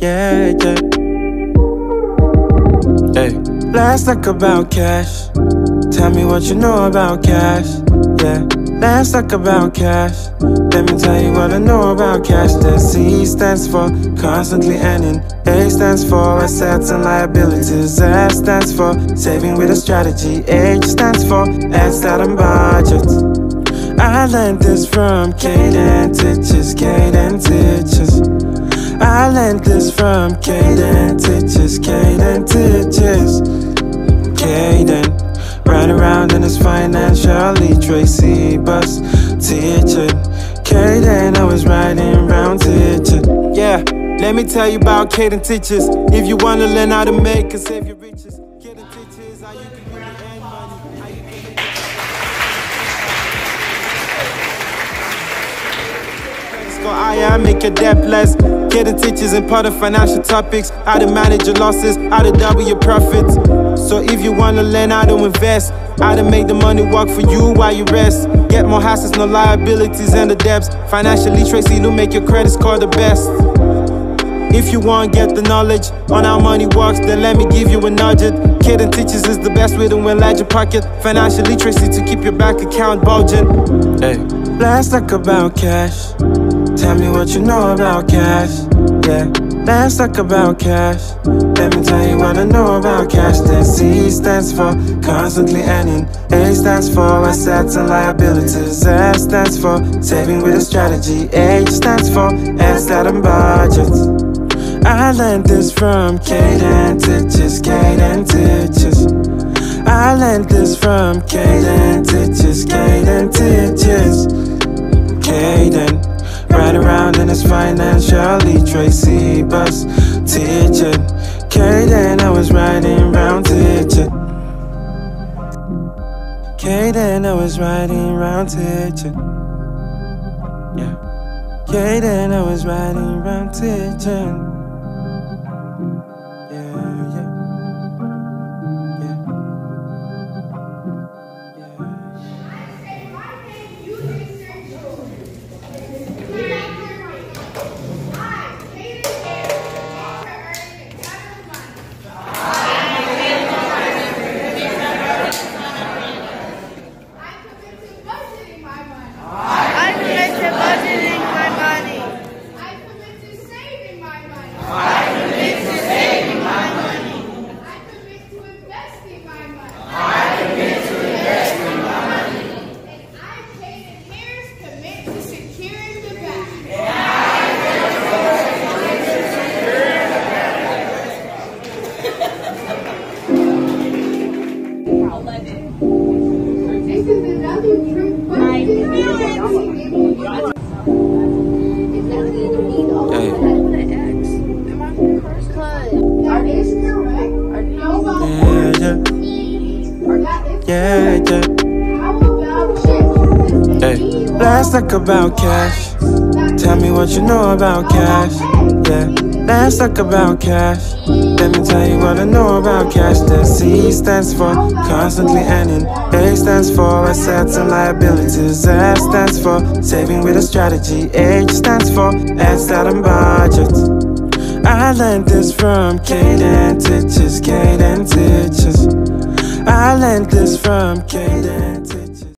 yeah, yeah. Hey, let's talk about cash. Tell me what you know about cash. Yeah, let's talk about cash. Let me tell you what I know about cash. The C stands for constantly earning. A stands for assets and liabilities. S stands for saving with a strategy. H stands for asset and budget. I learned this from Caden Teaches, Caden Teaches. I learned this from Caden Teaches, Caden Teaches. Caden, right around in his financial literacy bus, teaching. Caden, I was riding round teaching. Yeah, let me tell you about Caden Teaches. If you wanna learn how to make and save your riches, Go I make your debt less. Getting teachers and part of financial topics. How to manage your losses, how to double your profits. So if you wanna learn how to invest, how to make the money work for you while you rest. Get more assets, no liabilities and the debts. Financial literacy to make your credit score the best. If you want get the knowledge on how money works, then let me give you a nugget. Caden Teaches is the best way to enlarge your pocket. Financial literacy to keep your bank account bulging. Hey, let's talk about cash. Tell me what you know about cash. Yeah, let's talk about cash. Let me tell you what I know about cash. The C stands for constantly earning. A stands for assets and liabilities. S stands for saving with a strategy. H stands for asset and. I learned this from Caden Teaches, Caden Teaches. I learned this from Caden Teaches, Caden Teaches. Right around in his financial literacy bus, teaching. Caden, I was riding round teaching. Caden, I was riding round teaching. Yeah. Caden, I was riding round teaching. Yeah, yeah. Hey, let's talk about cash. Tell me what you know about cash. Yeah, let's talk about cash. Let me tell you what I know about cash. The C stands for constantly earning. A stands for assets and liabilities. S stands for saving with a strategy. H stands for asset and budget. I learned this from Caden Teaches, Caden Teaches. I learned this from Caden.